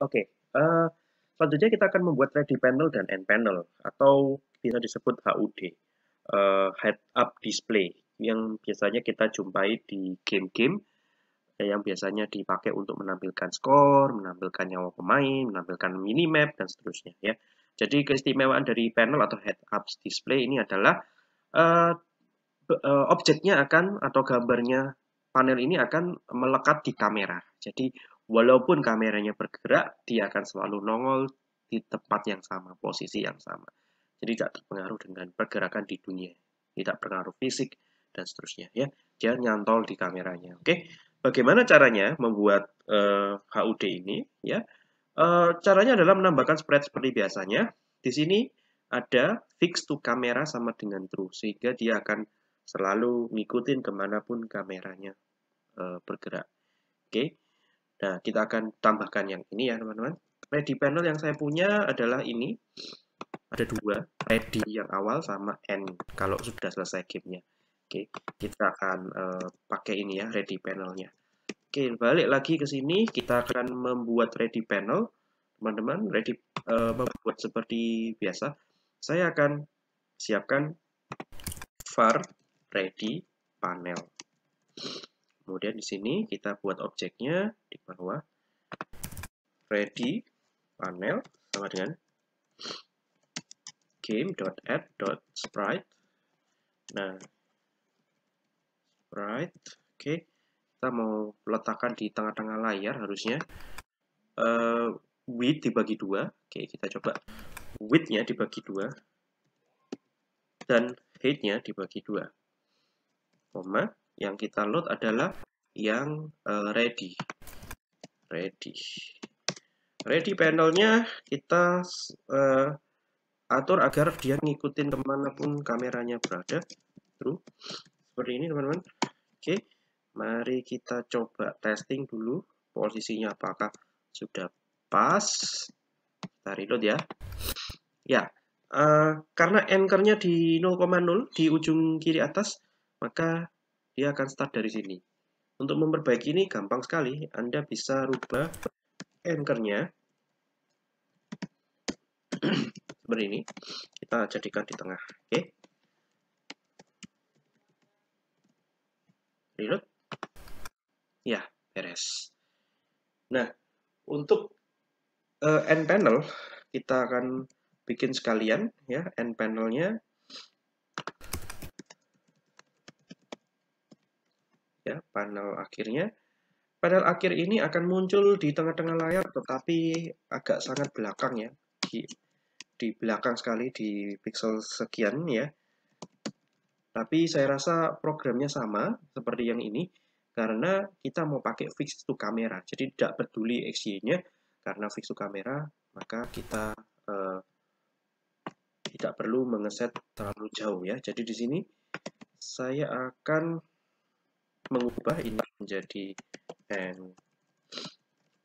Oke, uh, selanjutnya kita akan membuat ready panel dan end panel atau bisa disebut HUD, uh, head up display yang biasanya kita jumpai di game-game yang biasanya dipakai untuk menampilkan skor, menampilkan nyawa pemain, menampilkan minimap dan seterusnya ya. Jadi keistimewaan dari panel atau head up display ini adalah uh, objeknya akan atau gambarnya panel ini akan melekat di kamera. Jadi Walaupun kameranya bergerak, dia akan selalu nongol di tempat yang sama, posisi yang sama. Jadi tidak terpengaruh dengan pergerakan di dunia, tidak terpengaruh fisik dan seterusnya ya. Dia nyantol di kameranya. Oke. Bagaimana caranya membuat uh, eh, HUD ini ya? Uh, caranya adalah menambahkan spread seperti biasanya. Di sini ada fix to kamera sama dengan true sehingga dia akan selalu ngikutin ke mana pun kameranya uh, bergerak. Oke. Nah, kita akan tambahkan yang ini ya, teman-teman. Ready panel yang saya punya adalah ini. Ada dua, ready yang awal sama end kalau sudah selesai gamenya. Oke, kita akan uh, pakai ini ya, ready panelnya. Oke, balik lagi ke sini, kita akan membuat ready panel. Teman-teman, ready uh, membuat seperti biasa. Saya akan siapkan var ready panel. Kemudian di sini kita buat objeknya di bawah ready panel sama dengan game.add.sprite. Nah, sprite, oke, okay. kita mau letakkan di tengah-tengah layar harusnya. Uh, width dibagi dua, oke, okay, kita coba width-nya dibagi dua dan height-nya dibagi dua, koma yang kita load adalah yang uh, ready. Ready. Ready panelnya kita uh, atur agar dia ngikutin ke mana pun kameranya berada. True. Seperti ini teman-teman. Oke. Mari kita coba testing dulu posisinya apakah sudah pas. Kita reload ya. Ya, uh, karena anchornya di 0,0 di ujung kiri atas, maka dia akan start dari sini. Untuk memperbaiki ini gampang sekali, Anda bisa rubah anchor-nya seperti ini. Kita jadikan di tengah, oke? Okay. Ya, beres. Nah, untuk uh, end panel kita akan bikin sekalian ya end panelnya ya panel akhirnya. Panel akhir ini akan muncul di tengah-tengah layar tetapi agak sangat belakang ya. Di, di belakang sekali di pixel sekian ya. Tapi saya rasa programnya sama seperti yang ini karena kita mau pakai fix to kamera. Jadi tidak peduli XY-nya karena fix to kamera maka kita uh, tidak perlu mengeset terlalu jauh ya. Jadi di sini saya akan mengubah ini menjadi end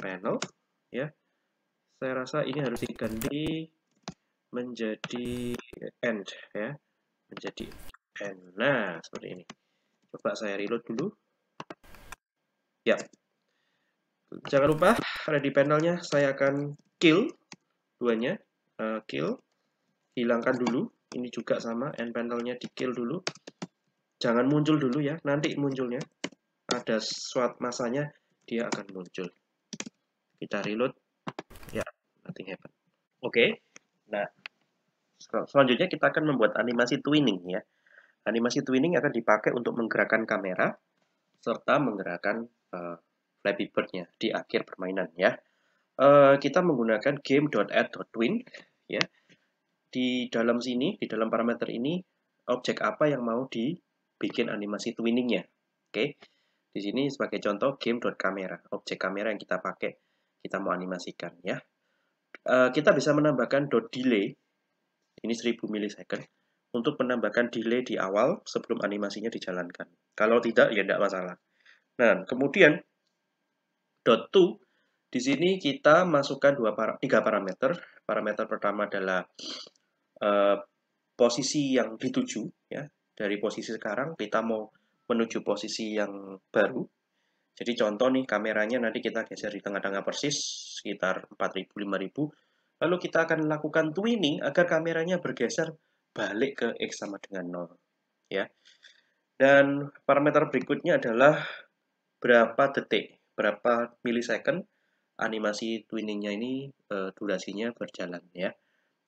panel ya. Saya rasa ini harus diganti menjadi end ya. Menjadi end. Nah seperti ini. Coba saya reload dulu. Ya. Jangan lupa di panelnya saya akan kill duanya. Uh, kill. Hilangkan dulu. Ini juga sama end panelnya di kill dulu jangan muncul dulu ya nanti munculnya. Ada suatu masanya dia akan muncul. Kita reload. Ya nothing happen. Oke. Okay. nah sel selanjutnya kita akan membuat animasi twinning ya. Animasi twinning akan dipakai untuk menggerakkan kamera serta menggerakkan uh, Flappy Bird-nya di akhir permainan ya. Uh, kita menggunakan game.add.twin ya. Di dalam sini di dalam parameter ini objek apa yang mau di bikin animasi twinningnya. Oke, di sini sebagai contoh game.camera, objek kamera yang kita pakai, kita mau animasikan ya. Uh, kita bisa menambahkan dot delay, ini 1000 milisecond, untuk menambahkan delay di awal sebelum animasinya dijalankan. Kalau tidak, ya tidak masalah. Nah, kemudian dot to, di sini kita masukkan dua para, tiga parameter. Parameter pertama adalah uh, posisi yang dituju, ya dari posisi sekarang kita mau menuju posisi yang baru Jadi contoh nih kameranya nanti kita geser di tengah-tengah persis sekitar 4000-5000. Lalu kita akan lakukan twinning agar kameranya bergeser balik ke X sama dengan 0. Ya. Dan parameter berikutnya adalah berapa detik, berapa milisecond animasi twinningnya ini e, durasinya berjalan ya.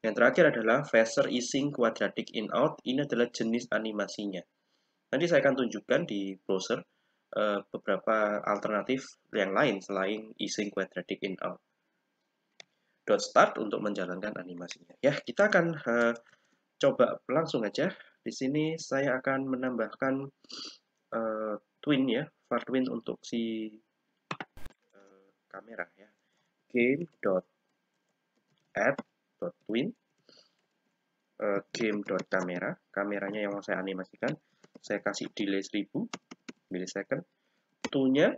Yang terakhir adalah phaser easing quadratic in out. Ini adalah jenis animasinya. Nanti saya akan tunjukkan di browser uh, beberapa alternatif yang lain selain easing quadratic in out. Dot start untuk menjalankan animasinya. Ya, kita akan uh, coba langsung aja. Di sini saya akan menambahkan uh, twin ya, var twin untuk si uh, kamera ya. Game dot add twin uh, game dot kamera. Kameranya yang mau saya animasikan saya kasih delay 1000 milisecond. To-nya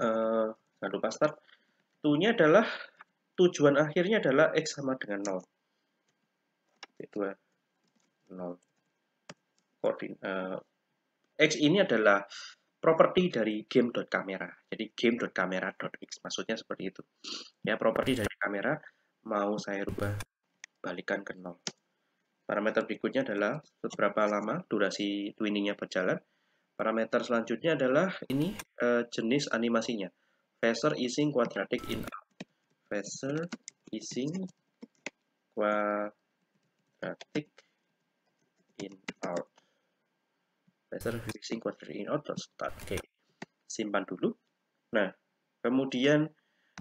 uh, jangan lupa start. To-nya adalah tujuan akhirnya adalah x sama dengan 0 2 0 koordin uh, x ini adalah properti dari game.camera. Jadi game.camera.x maksudnya seperti itu. Ya, properti dari kamera mau saya rubah balikan ke 0. Parameter berikutnya adalah seberapa lama durasi twinningnya berjalan. Parameter selanjutnya adalah ini uh, jenis animasinya. Phaser easing quadratic in out. Phaser easing quadratic in out. Phaser easing quadratic in out start. Oke, simpan dulu. Nah, kemudian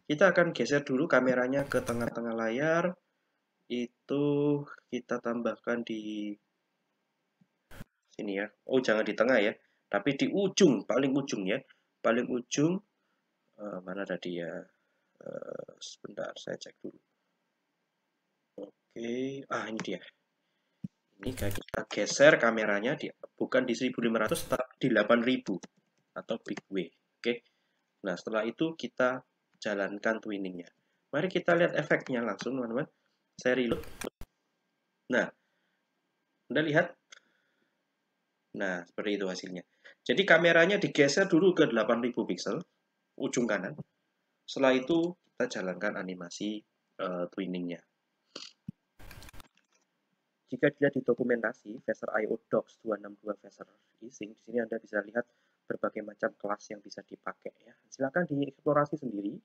kita akan geser dulu kameranya ke tengah-tengah layar itu kita tambahkan di sini ya. Oh, jangan di tengah ya, tapi di ujung, paling ujung ya. Paling ujung uh, mana tadi ya? Uh, sebentar, saya cek dulu. Oke, ah ini dia. Ini kita geser kameranya di bukan di 1500 tapi di 8000 atau big way. Oke. Nah, setelah itu kita jalankan twinningnya. Mari kita lihat efeknya langsung, teman-teman saya reload. Nah, Anda lihat? Nah, seperti itu hasilnya. Jadi kameranya digeser dulu ke 8000 pixel, ujung kanan. Setelah itu, kita jalankan animasi uh, twinningnya. Jika dilihat di dokumentasi Phaser IO Docs 262 Phaser Easing, di sini Anda bisa lihat berbagai macam kelas yang bisa dipakai ya. Silakan dieksplorasi sendiri.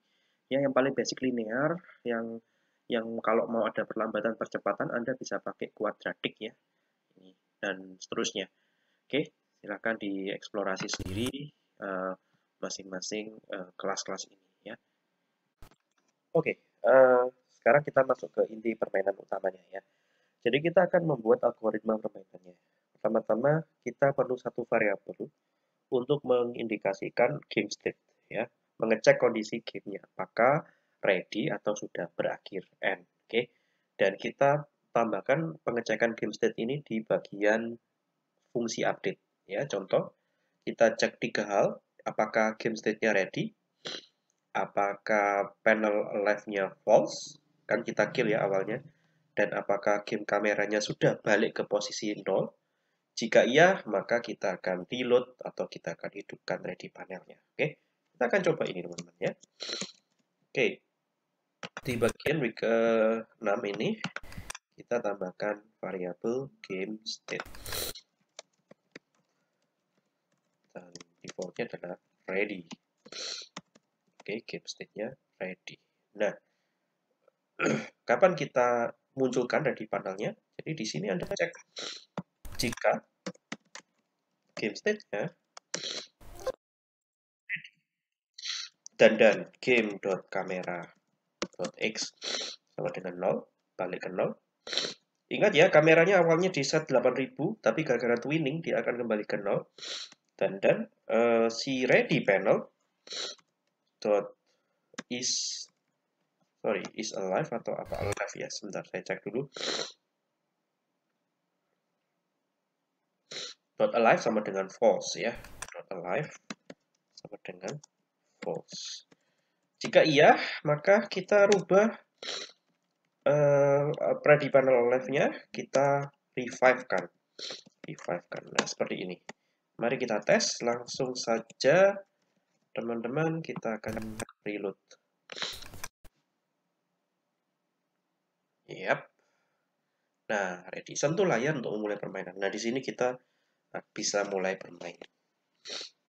Ya, yang paling basic linear, yang yang kalau mau ada perlambatan percepatan Anda bisa pakai kuadratik ya. Ini dan seterusnya. Oke silakan dieksplorasi sendiri eh, masing-masing uh, kelas-kelas ini ya. Oke uh, sekarang kita masuk ke inti permainan utamanya ya. Jadi kita akan membuat algoritma permainannya. Pertama-tama kita perlu satu variabel untuk mengindikasikan game state ya mengecek kondisi gamenya apakah ready atau sudah berakhir end. Oke. Okay? Dan kita tambahkan pengecekan game state ini di bagian fungsi update. Ya, contoh kita cek tiga hal, apakah game state-nya ready, apakah panel alive-nya false, kan kita kill ya awalnya, dan apakah game kameranya sudah balik ke posisi 0. Jika iya, maka kita akan reload atau kita akan hidupkan ready panelnya. Oke, kita akan coba ini teman-teman ya. Oke, di bagian week ke-6 ini kita tambahkan variabel game state. Dan defaultnya adalah ready. Oke okay, game state-nya ready. Nah kapan kita munculkan dari panelnya? Jadi di sini anda cek jika game state-nya dan dan game.camera x sama dengan 0, balik ke 0. Ingat ya, kameranya awalnya di set 8000, tapi gara-gara twinning dia akan kembali ke 0. Dan dan uh, si ready panel dot is sorry is alive atau apa alive ya sebentar saya cek dulu dot alive sama dengan false ya dot alive sama dengan false jika iya, maka kita rubah uh, ready panel live-nya, kita revive-kan. Revive-kan. Nah, seperti ini. Mari kita tes langsung saja teman-teman kita akan reload. Yap. Nah, ready. Sentuh layar untuk memulai permainan. Nah, di sini kita bisa mulai bermain.